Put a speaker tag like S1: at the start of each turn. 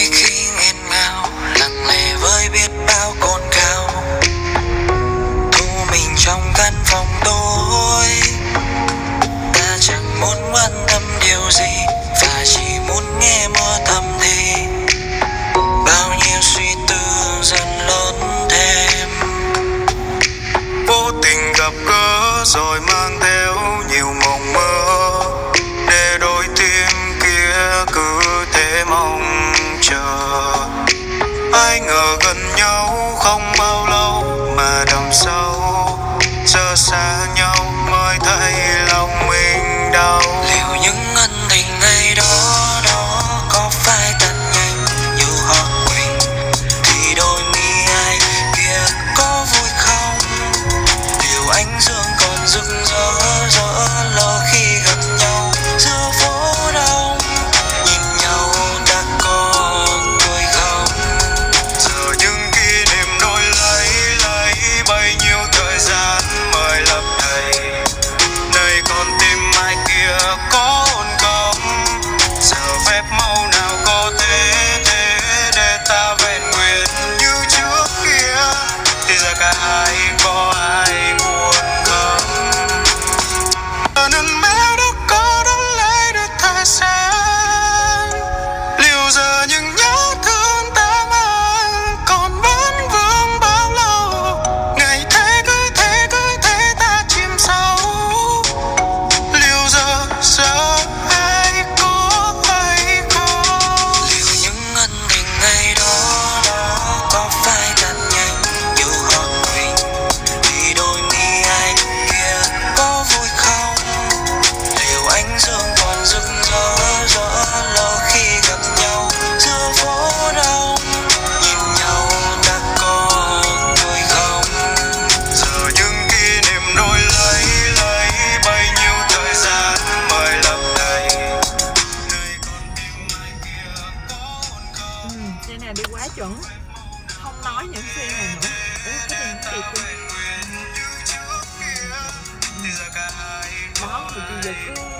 S1: say khi nghẹn ngào, lặng lẽ với biết bao cồn cao thu mình trong căn phòng tối ta chẳng muốn quan tâm
S2: but I'm so cái con đây nè đi quá chuẩn. Không nói những
S1: xe này nữa. Ủa, cái gì nó kẹt luôn. Món thì chị
S2: giờ
S3: cứ